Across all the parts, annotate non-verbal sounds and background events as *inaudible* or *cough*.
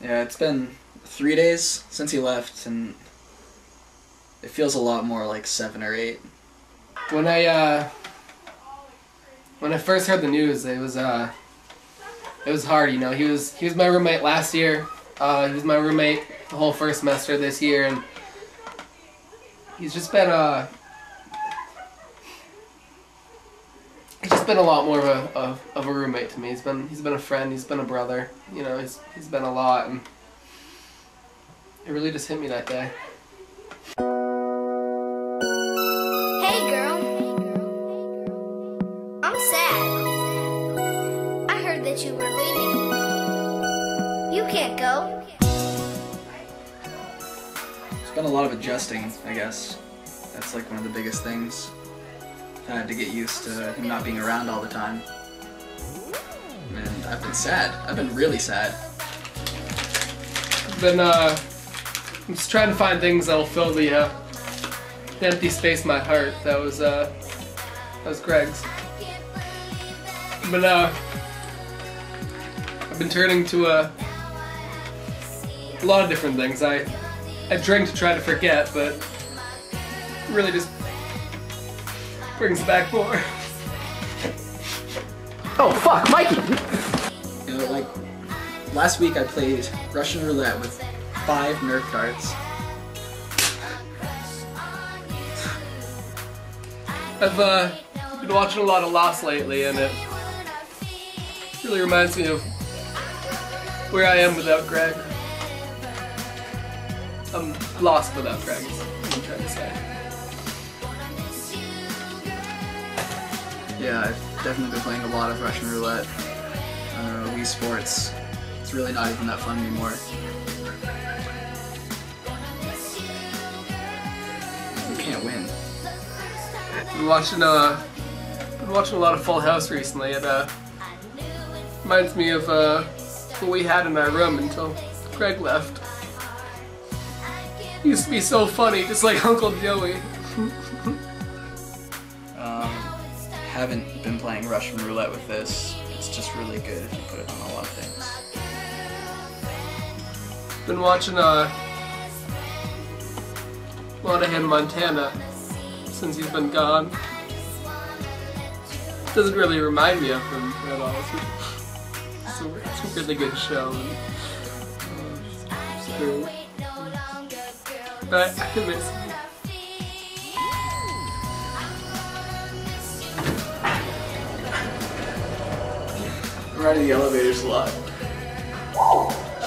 Yeah, it's been three days since he left, and it feels a lot more like seven or eight. When I uh, when I first heard the news, it was uh, it was hard. You know, he was he was my roommate last year. Uh, he was my roommate the whole first semester this year, and he's just been uh, he's just been a lot more of a of, of a roommate to me. He's been he's been a friend. He's been a brother. You know, he's he's been a lot, and it really just hit me that day. Hey girl. I'm sad. I heard that you were leaving. You can't go. It's been a lot of adjusting, I guess. That's like one of the biggest things. I had to get used to him not being around all the time. And I've been sad. I've been really sad. been uh I'm just trying to find things that'll fill the uh the empty space in my heart that was uh that was Greg's. But uh I've been turning to uh, a lot of different things. I I drink to try to forget, but really just brings back more. Oh fuck, Mikey! You know, like last week I played Russian roulette with five Nerf darts. I've uh, been watching a lot of Lost lately, and it really reminds me of where I am without Greg. I'm lost without Greg, I'm trying to say. Yeah, I've definitely been playing a lot of Russian roulette. Uh, Wii Sports. It's really not even that fun anymore. You can't win. Been watching uh, been watching a lot of Full House recently. It uh, reminds me of uh, what we had in our room until Greg left. He used to be so funny, just like *laughs* Uncle Joey. *laughs* Haven't been playing Russian roulette with this. It's just really good if you put it on a lot of things. Been watching uh, a lot of Hannah Montana since he's been gone. Doesn't really remind me of him at all. It's a, it's a really good show. And, uh. But I miss him. I'm riding the elevators a lot.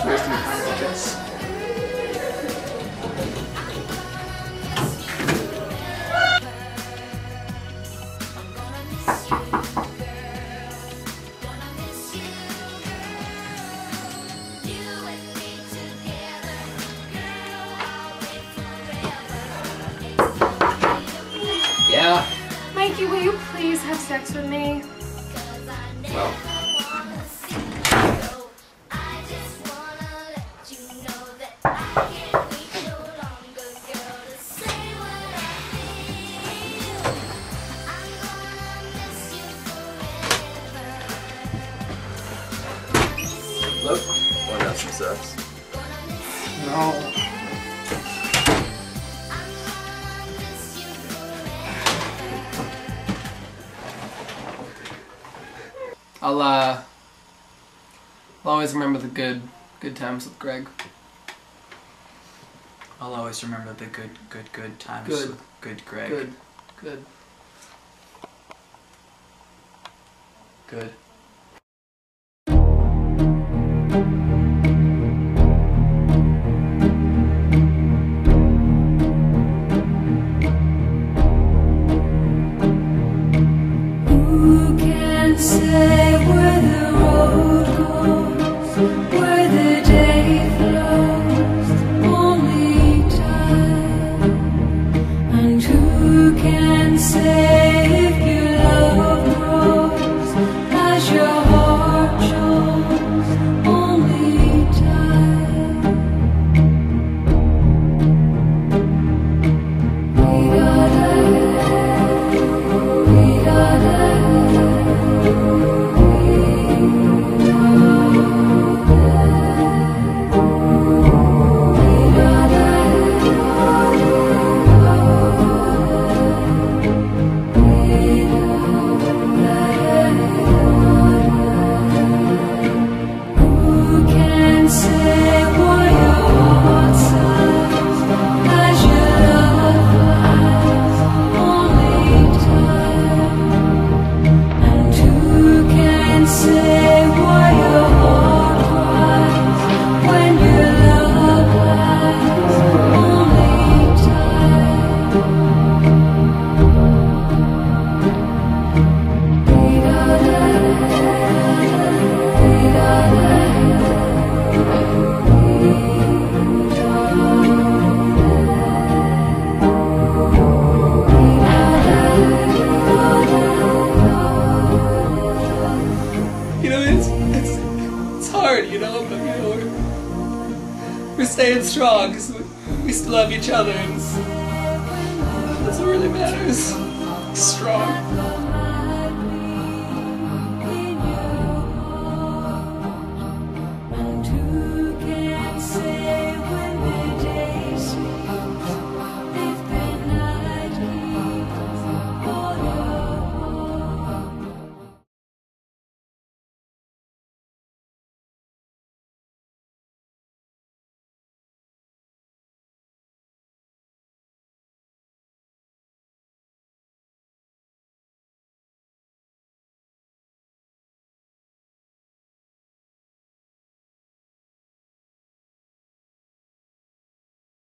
Cheers to my pineapple kiss. Yeah. Mikey, will you please have sex with me? Well, wanna have some sex? no. I'll uh, I'll always remember the good good times with Greg. I'll always remember the good, good, good times Good. with good Greg. Good, good. Good. It's, it's hard, you know, but you know, we're, we're staying strong because we, we still love each other, and that's what really matters. Strong.